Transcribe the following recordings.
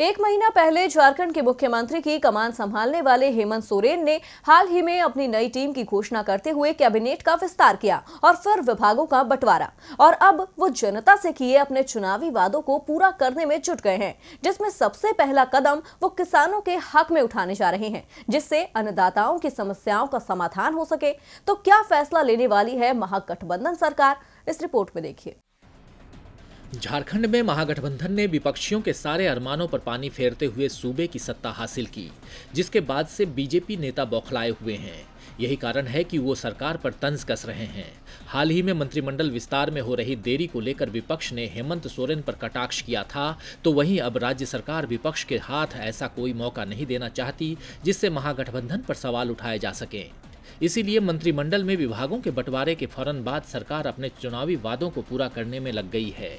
एक महीना पहले झारखंड के मुख्यमंत्री की कमान संभालने वाले हेमंत सोरेन ने हाल ही में अपनी नई टीम की घोषणा करते हुए कैबिनेट का विस्तार किया और फिर विभागों का बंटवारा। और अब वो जनता से किए अपने चुनावी वादों को पूरा करने में जुट गए हैं, जिसमें सबसे पहला कदम वो किसानों के हक में उठाने जा रहे हैं, जिससे अन्नदाताओं की समस्याओं का समाधान हो सके। तो क्या फैसला लेने वाली है महागठबंधन सरकार? इस रिपोर्ट में देखिए। झारखंड में महागठबंधन ने विपक्षियों के सारे अरमानों पर पानी फेरते हुए सूबे की सत्ता हासिल की, जिसके बाद से बीजेपी नेता बौखलाए हुए हैं। यही कारण है कि वो सरकार पर तंज कस रहे हैं। हाल ही में मंत्रिमंडल विस्तार में हो रही देरी को लेकर विपक्ष ने हेमंत सोरेन पर कटाक्ष किया था तो वहीं अब राज्य सरकार विपक्ष के हाथ ऐसा कोई मौका नहीं देना चाहती, जिससे महागठबंधन पर सवाल उठाए जा सके। इसीलिए मंत्रिमंडल में विभागों के बंटवारे के फ़ौरन बाद सरकार अपने चुनावी वादों को पूरा करने में लग गई है।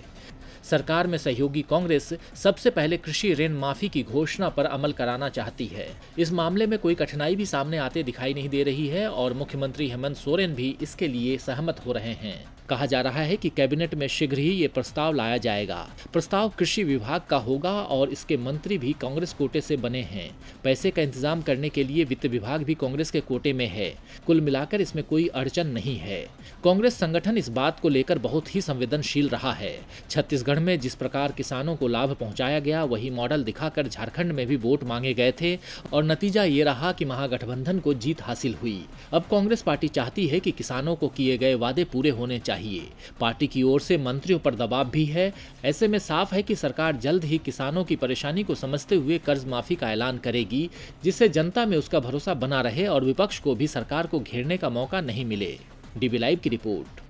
सरकार में सहयोगी कांग्रेस सबसे पहले कृषि ऋण माफ़ी की घोषणा पर अमल कराना चाहती है। इस मामले में कोई कठिनाई भी सामने आते दिखाई नहीं दे रही है और मुख्यमंत्री हेमंत सोरेन भी इसके लिए सहमत हो रहे हैं। कहा जा रहा है कि कैबिनेट में शीघ्र ही ये प्रस्ताव लाया जाएगा। प्रस्ताव कृषि विभाग का होगा और इसके मंत्री भी कांग्रेस कोटे से बने हैं। पैसे का इंतज़ाम करने के लिए वित्त विभाग भी कांग्रेस के कोटे में है। कुल मिलाकर इसमें कोई अड़चन नहीं है। कांग्रेस संगठन इस बात को लेकर बहुत ही संवेदनशील रहा है। छत्तीसगढ़ में जिस प्रकार किसानों को लाभ पहुँचाया गया, वही मॉडल दिखाकर झारखंड में भी वोट मांगे गए थे और नतीजा ये रहा कि महागठबंधन को जीत हासिल हुई। अब कांग्रेस पार्टी चाहती है कि किसानों को किए गए वादे पूरे होने चाहिए। पार्टी की ओर से मंत्रियों पर दबाव भी है। ऐसे में साफ़ है कि सरकार जल्द ही किसानों की परेशानी को समझते हुए कर्ज माफ़ी का ऐलान करेगी, जिससे जनता में उसका भरोसा बना रहे और विपक्ष को भी सरकार को घेरने का मौका नहीं मिले। डीबी लाइव की रिपोर्ट।